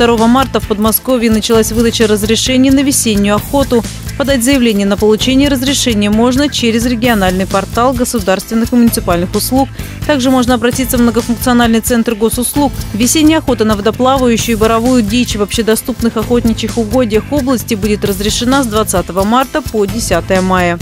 22 марта в Подмосковье началась выдача разрешений на весеннюю охоту. Подать заявление на получение разрешения можно через региональный портал государственных и муниципальных услуг. Также можно обратиться в многофункциональный центр госуслуг. Весенняя охота на водоплавающую и боровую дичь в общедоступных охотничьих угодьях области будет разрешена с 20 марта по 10 мая.